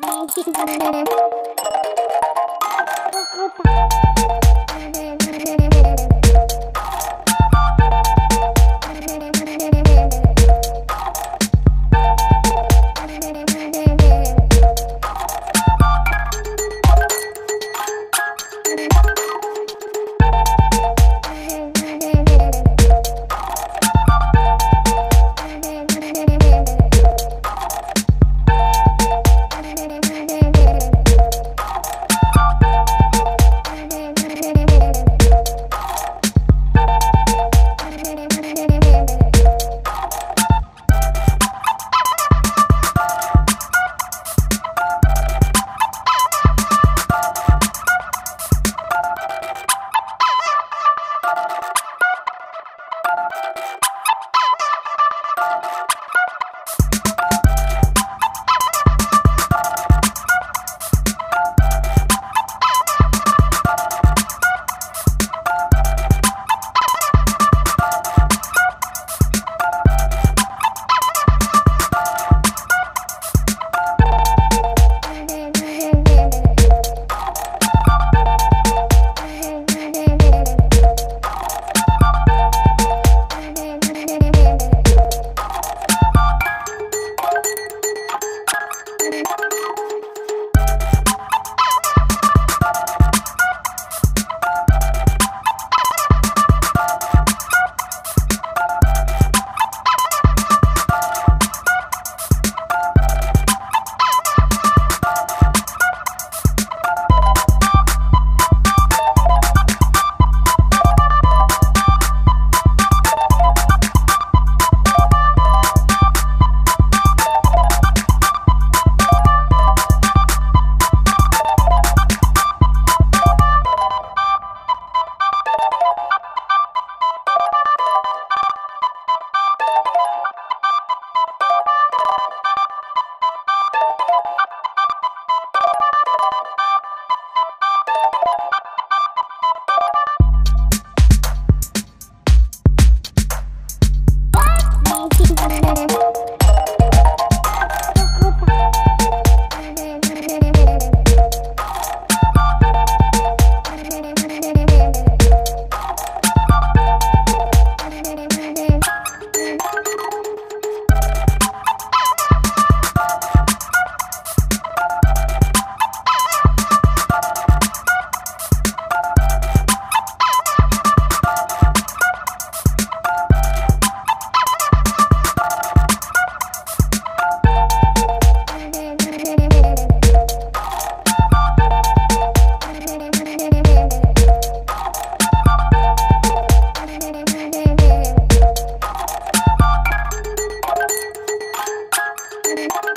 哈哈。Bye.